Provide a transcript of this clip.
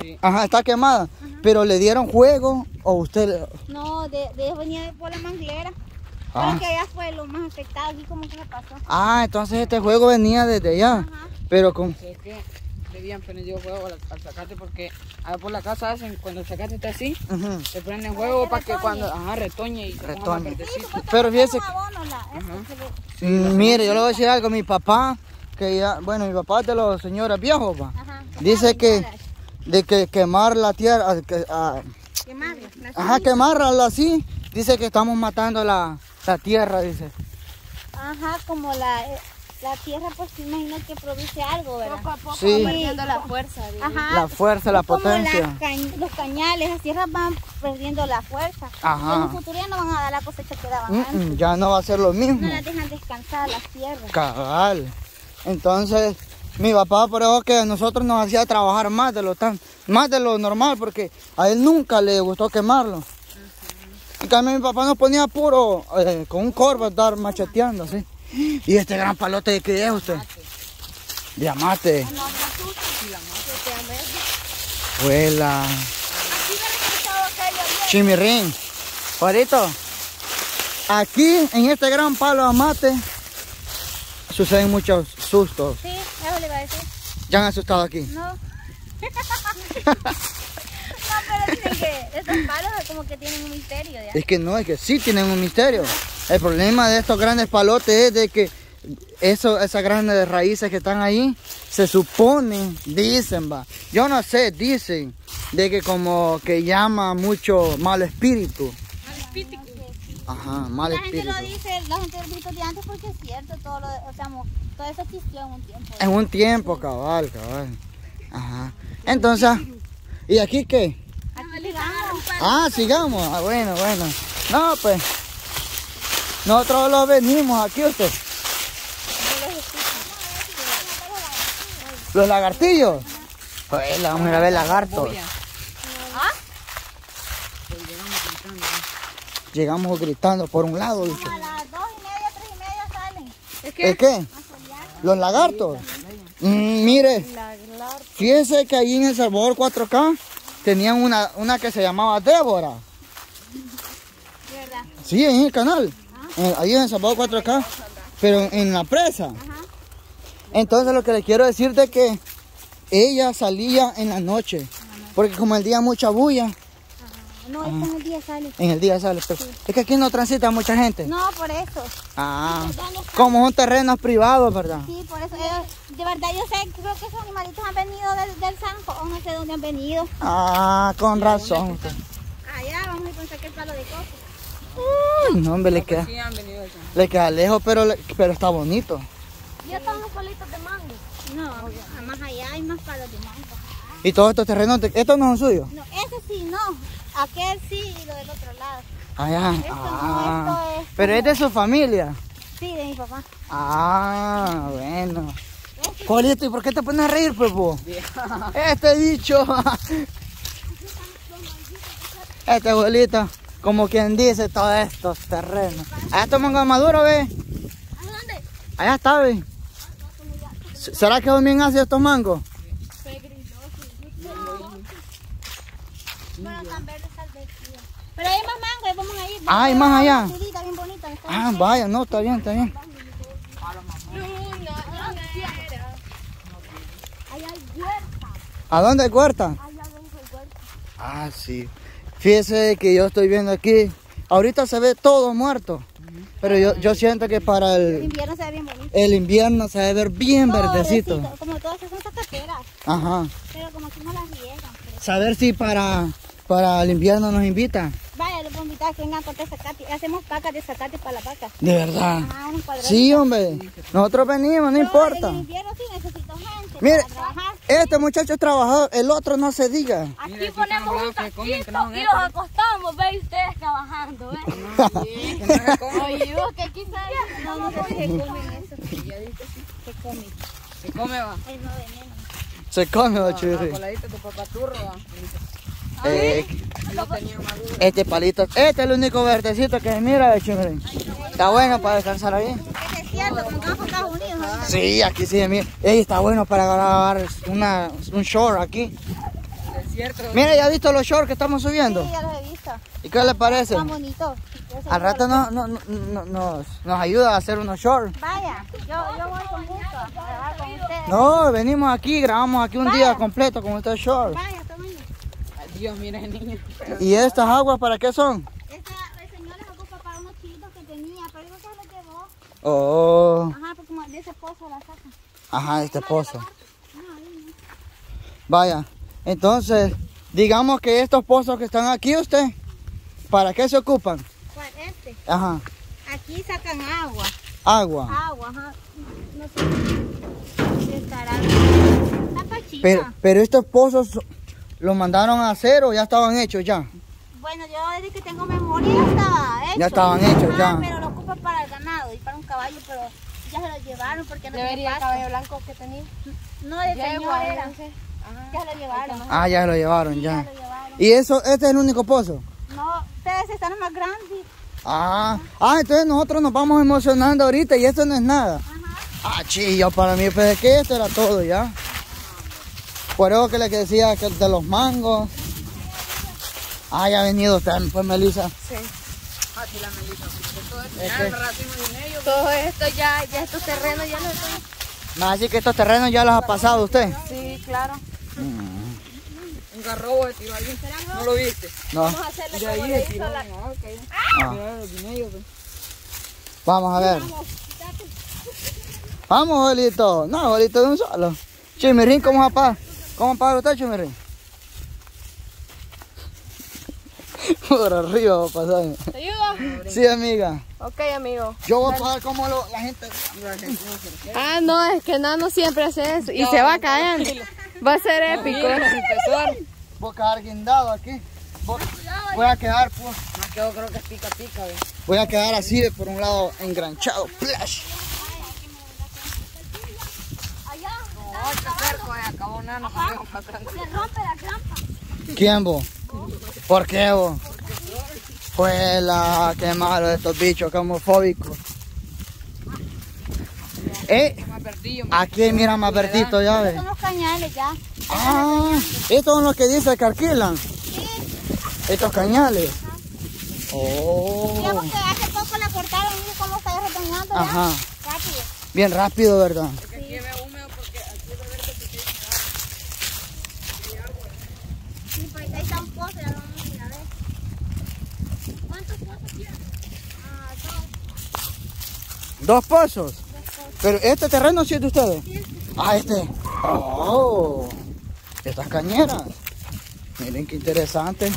Sí. Ajá, está quemada. Pero le dieron juego o usted... No, de, de venía por la manglera. Ah. Creo que allá fue lo más afectado. Aquí como que me pasó. Ah, entonces este juego venía desde allá. Ajá. Pero con... Es que debían prendido fuego al, al sacate porque allá por la casa hacen, cuando el sacate está así, Ujú. se prenden fuego para que cuando, ajá, retoñe y Retoñe. Sí. Pero fíjese le- Mm, Mire, yo le voy a decir algo. Mi papá, que ya... Bueno, mi papá es de los señores viejos, va. Ajá. Dice que... De que quemar la tierra... que- Quemarla. la Ajá, quemarla así. Dice que estamos matando la, la tierra, dice. Ajá, como la, eh, la tierra, pues imagino que produce algo, ¿verdad? Poco a poco Sí. va perdiendo la fuerza. digo. Ajá. La fuerza, la como potencia. las los cañales, las tierras van perdiendo la fuerza. Ajá. En un futuro ya no van a dar la cosecha que daban Mm, antes. mm, ya no va a ser lo mismo. No las dejan descansar las tierras. Cabal. Entonces, mi papá por eso que a nosotros nos hacía trabajar más de lo tan, más de lo normal, porque a él nunca le gustó quemarlo. En cambio, mi papá nos ponía puro, eh, con un corvo, estar macheteando, así. Y este gran palote de qué es usted? Diamante. Vuela. Chimirrín. Juanito, aquí en este gran palo de amate suceden muchos sustos eso le iba a decir. ¿Ya han asustado aquí? No. no, pero dicen que estos palos como que tienen un misterio. ¿ya? Es que no, es que sí tienen un misterio. El problema de estos grandes palotes es de que eso, esas grandes raíces que están ahí, se supone, dicen, va. Yo no sé, dicen, de que como que llama mucho mal espíritu. Ajá, mal La gente espíritu. lo dice, la gente lo dice de antes porque es cierto, todo, lo, o sea, todo eso existió en un tiempo. En un tiempo, cabal, cabal. Ajá. Entonces, ¿y aquí qué? Aquí llegamos. Ah, sigamos. Ah, bueno, bueno. No, pues. Nosotros lo venimos aquí usted. Los lagartillos. Pues vamos a ir a ver lagartos. Llegamos gritando por un lado, dice. A las dos y media, tres y media salen. ¿El qué? Los lagartos. Mm, mire, fíjese que ahí en El Salvador 4K tenían una, una que se llamaba Débora. ¿Verdad? Sí, en el canal. En- ahí en El Salvador 4K. Pero en, en la presa. Entonces lo que le quiero decir de que ella salía en la noche. Porque como el día mucha bulla, No, esta en el día sale. en el día sale. Pero es que aquí no transita mucha gente. No, por eso. Ah, como son terrenos privados, ¿verdad? Sí, por eso. ellos- de verdad, yo sé, creo que esos animalitos han venido del, del Sanjo, o no sé de dónde han venido. Ah, con razón. Allá vamos a encontrar el palo de coco. Uy, no, hombre, le queda, Sí han venido eso. le queda lejos, pero, pero está bonito. ¿Ya están los palitos de mango? No, más allá hay más palos de mango. Y todos estos terrenos, te- estos no son suyos. No, ese sí no. Aquel sí y lo del otro lado. Allá. Esto no, Ah, esto es pero es de su familia. Sí, de mi papá. Ah, bueno. Juanito, ¿y por qué te pones a reír, vos? Este bicho. Este abuelito, como quien dice, todos estos terrenos. Allá está mango maduro, ve. ¿A dónde? Allá está, ve. ¿Será que bien ácidos estos mangos? Bueno, están verdes tal vez. sí. Pero hay más mango, ahí vamos a ir. Ah, hay más allá. bien bonita. está Ah, bien. vaya, no, está bien, está bien. Allá hay huerta. ¿A dónde hay huerta? Allá hay huerta. Ah, sí. Fíjese que yo estoy viendo aquí. Ahorita se ve todo muerto. Pero yo, yo siento que para El el, invierno se ve bien bonito. el invierno se debe ver bien verdecito. Pobrecito, Como todas esas son. Ajá. Pero como que no las riegan. pero- Saber si para, para el invierno nos invita. Vaya, les voy a invitar a que vengan a cortar zacate. Hacemos pacas de zacate para la vaca. De verdad. Ajá, cuadraditos. Sí, hombre. Nosotros venimos, no Pero importa. En invierno sí necesito gente Mire, para trabajar. este muchacho es trabajador, el otro no se diga. Aquí Mira, aquí ponemos un comen, que no son y los acostamos, ve ustedes trabajando, ve. No. Oye, vos que quizás No, no sé si se comen eso. Se come. Se come, va. No veneno. Se come, Ah, chirri. coladito tu papá turro, va. Eh, este palito, este es el único verdecito que mira, chirri. Está bueno para descansar ahí. Es cierto, como. Sí, aquí sí, mira. Ey, está bueno para grabar una, un short aquí. Mira, ¿ya ha visto los shorts que estamos subiendo? Sí, ya los he visto. ¿Y qué le parece? Yo sé Al rato no, no- no- no- nos, nos ayuda a hacer unos shorts. Vaya, yo, yo voy con gusto a grabar con ustedes. No, venimos aquí, grabamos aquí un día completo con estos shorts. Vaya, mira el niño. ¿Y estas aguas para qué son? Esta, el señor les ocupa para unos chilitos que tenía, pero que se los llevó. Oh, Ajá, porque como de ese pozo la sacan. ajá, este pozo. No, ahí no. Vaya, entonces, digamos que estos pozos que están aquí, usted, ¿para qué se ocupan? ¿Cuál? Este. Ajá, Aquí sacan agua. agua. Agua, ajá. No sé estará. Está pachita. Pero, pero estos pozos los mandaron a hacer o ya estaban hechos ya. Bueno, yo desde que tengo memoria ya estaba hecho. Ya estaban hechos, Ajá, ya. pero lo ocupa para el ganado y para un caballo, pero ya se lo llevaron porque no Debería el pasto. cabello blanco que tenía. No, de Ya señor igual, era. Ya lo llevaron. Ah, ya lo llevaron, Sí, ya. ya lo llevaron. ¿Y eso, este es el único pozo? No, ustedes están más grandes. Ah, ah, entonces nosotros nos vamos emocionando ahorita y esto no es nada. Ah, chillo, para mí pensé que esto era todo ya. Por eso que le decía que de los mangos. Ah, ya ha venido usted, pues Melissa. Sí. Ah, sí, la Melissa. Todo esto, Es ya que- el racimo de ellos. Todo esto ya, ya estos terrenos ya no están. Me va a decir que estos terrenos ya los ha pasado usted. Sí, claro. Un garrobo de tiro ahí. ¿No lo viste? No. Vamos a hacerle De como ahí le hizo tiro. la... Ah, ok. Ah, los pues. vamos a ver. Vamos, abuelito. No, abuelito de un solo. Chimirín, ¿cómo va pa? ¿Cómo paga usted, Chimirín? Por arriba va a pasar. ¿Te ayudo? Sí, amiga. Ok, amigo. Yo voy a pagar como lo- la gente. Ah, no, es que no, no siempre hace eso. Y se va cayendo. Va a ser épico. Voy a quedar guindado aquí. Voy, voy a quedar, pues. Más que yo creo que es pica pica, ve. Voy a quedar así de por un lado engranchado. Cerco, eh, acabó nada, nos salimos para atrás. Se rompe la trampa. ¿Quién vos? ¿Por qué vos? Pues la, qué malo estos bichos homofóbicos. Eh, Más verdillo, aquí mira más verdito, ya ves. Son los cañales ya. Ah, estos son los que dice que alquilan. Estos cañales. Oh, Digamos que hace poco la cortaron, mire cómo está retoñando ya. ajá. Rápido. Bien rápido, ¿verdad? porque aquí ve húmedo porque aquí va a ver que se Sí, pues ahí está un pozo, ya lo vamos a ir a ver. ¿Cuántos pozos tiene? Ah, dos. Pozos. Pero este terreno sí es de ustedes. Ah, este. Oh, estas cañeras. Miren qué interesante.